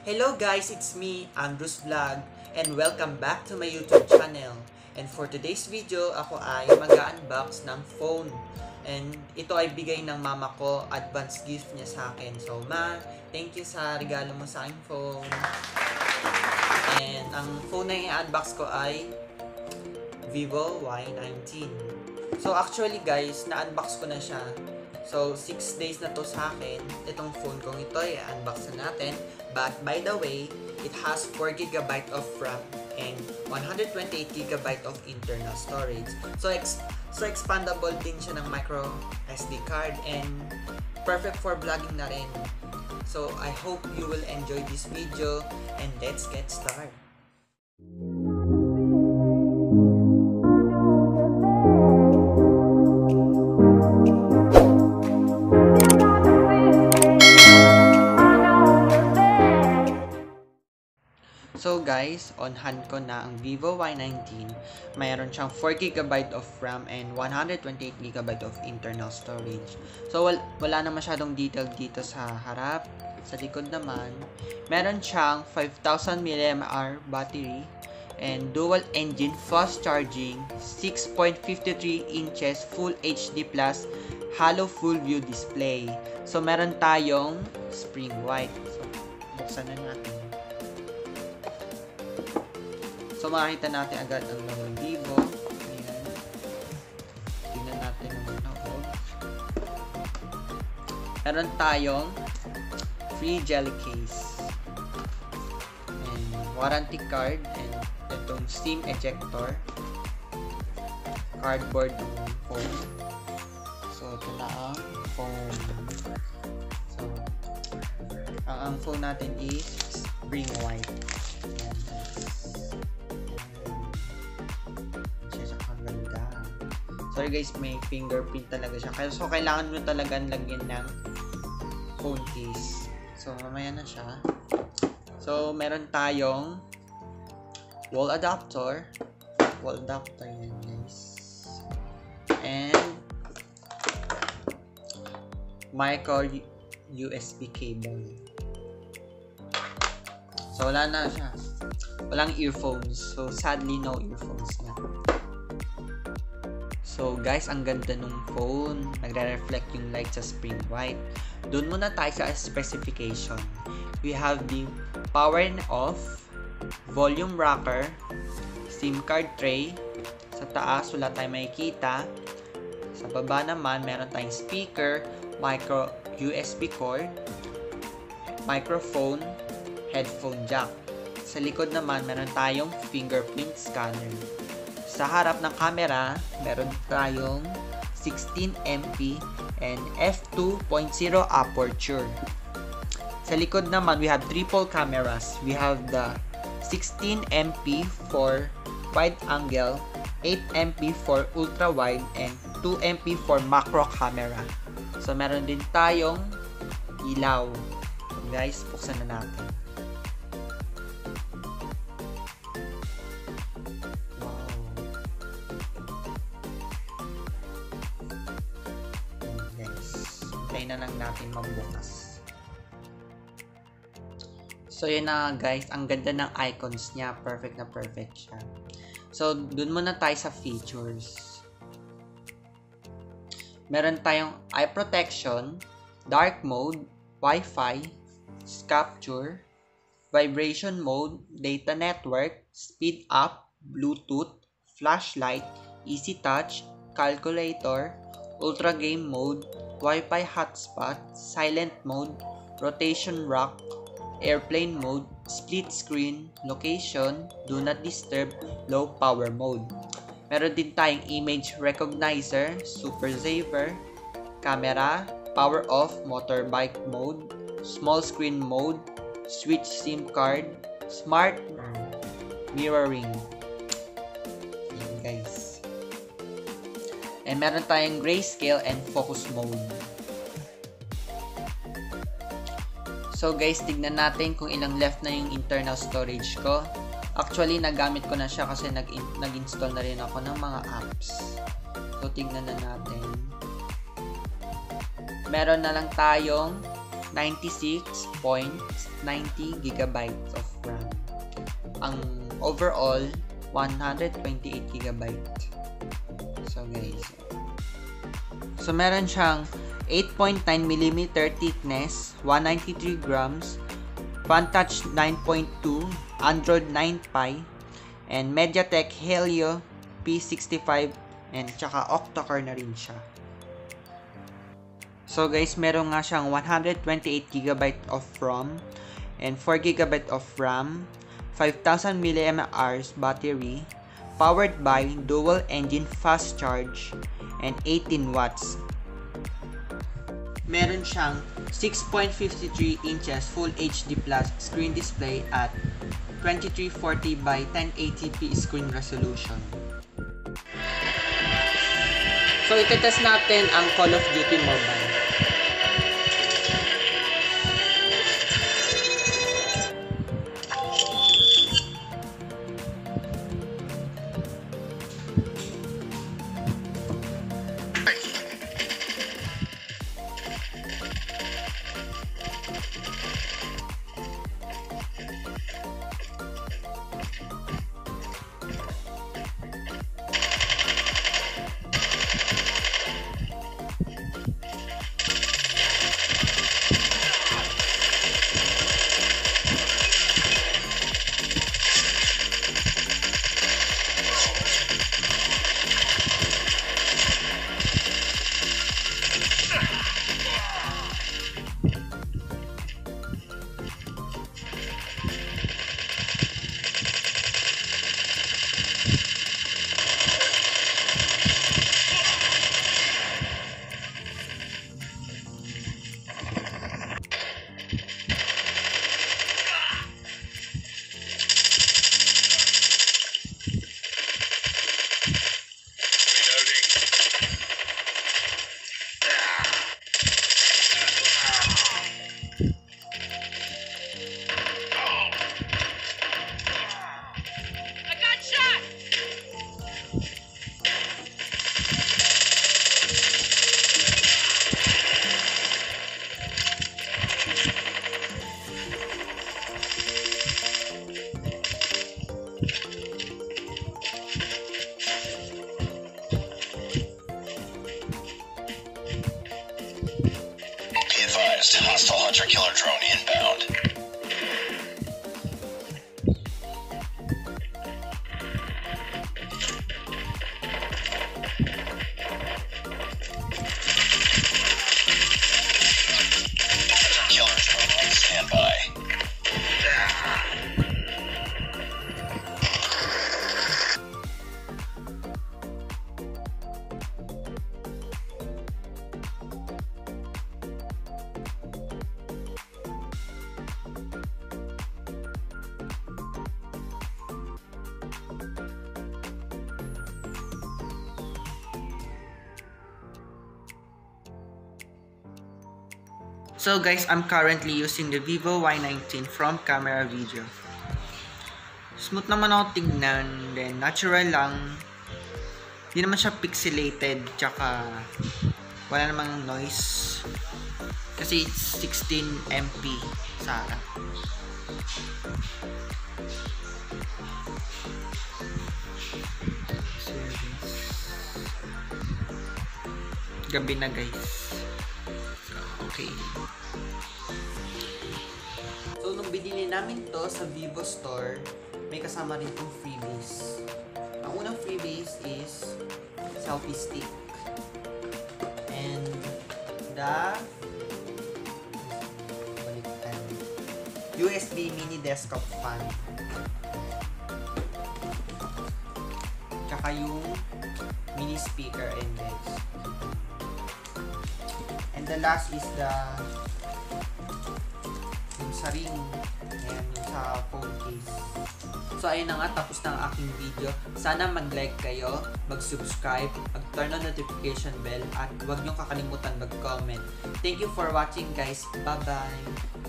Hello guys, it's me, Andrews Vlog, and welcome back to my YouTube channel. And for today's video, ako ay mag-unbox ng phone. And ito ay bigay ng mama ko, advance gift niya sa akin. So ma, thank you sa regalo mo sa aking phone. And ang phone na i-unbox ko ay Vivo Y19. So actually guys, na-unbox ko na siya. So 6 days na to sa akin. Itong phone kong ito ay unbox na natin. But by the way, it has 4GB of RAM and 128GB of internal storage. So ex so expandable din siya ng micro SD card and perfect for vlogging na rin. So I hope you will enjoy this video and let's get started. Guys, on hand ko na ang Vivo Y19. Mayroon siyang 4GB of RAM and 128GB of internal storage. So wal wala na masyadong detail dito sa harap. Sa likod naman, meron siyang 5000 mAh battery and dual engine fast charging 6.53 inches full HD plus halo full view display. So meron tayong spring white. So buksan na natin. So, makikita natin agad ang laman Vivo. Ayan. Tingnan natin ang loob. Meron tayong free jelly case. And warranty card. And itong SIM ejector. Cardboard phone. So, ito na ang phone. So, ang, ang natin is spring white. Sorry guys, may fingerprint talaga siya. Kaya so kailangan mo talaga lagyan ng phone case. So mamaya na siya. So meron tayong wall adapter. Wall adapter yan guys. And micro USB cable. So wala na siya. Walang earphones. So sadly no earphones na. So guys, ang ganda nung phone. Nagre-reflect yung light sa spring white. Doon muna tayo sa specification. We have the power and off, volume rocker, SIM card tray. Sa taas, wala tayong makikita. Sa baba naman, meron tayong speaker, micro USB cord, microphone, headphone jack. Sa likod naman, meron tayong fingerprint scanner. Sa harap ng camera, meron tayong 16MP and f2.0 aperture. Sa likod naman, we have triple cameras. We have the 16MP for wide angle, 8MP for ultra wide, and 2MP for macro camera. So, meron din tayong ilaw. Guys, buksan na natin. Try na lang natin magbukas. So, yun na guys. Ang ganda ng icons niya. Perfect na perfect siya. So, dun muna tayo sa features. Meron tayong eye protection, dark mode, Wi-Fi, capture, vibration mode, data network, speed up, Bluetooth, flashlight, easy touch, calculator, ultra game mode, Wi-Fi hotspot, silent mode, rotation rock, airplane mode, split screen, location, do not disturb, low power mode. Meron din tayong image recognizer, super saver, camera, power off, motorbike mode, small screen mode, switch SIM card, smart mirroring. Yan guys. And meron tayong grayscale and focus mode. So guys, tignan natin kung ilang left na yung internal storage ko. Actually, nagamit ko na siya kasi nag-install na rin ako ng mga apps. So, tignan na natin. Meron na lang tayong 96.90 gigabytes of RAM. Ang overall, 128 gigabyte. So guys, so meron siyang 8.9mm thickness, 193 grams, FunTouch 9.2, Android 9 Pie, and MediaTek Helio P65 and tsaka octa-core na rin siya. So guys, meron nga siyang 128GB of ROM and 4GB of RAM, 5000 mAh battery, powered by dual engine fast charge and 18 watts. Meron siyang 6.53 inches Full HD Plus screen display at 2340 by 1080p screen resolution. So, itetest natin ang Call of Duty Mobile. Advised, hostile hunter killer drone inbound. So guys, I'm currently using the Vivo Y19 from Camera Video. Smooth naman ako tignan, then natural lang. Hindi naman siya pixelated, tsaka wala namang noise. Kasi it's 16 MP sa harap. Gabi na guys. Namin to sa Vivo Store, may kasama rin itong freebies. Ang unang freebies is selfie stick. And the. USB mini desktop fan. Tsaka yung mini speaker guys. And the last is the sa ring. Ayan, sa phone case. So, ayun na nga, tapos na ang aking video. Sana mag-like kayo, mag-subscribe, mag-turn on notification bell, at huwag niyong kakalimutan mag-comment. Thank you for watching, guys. Bye-bye!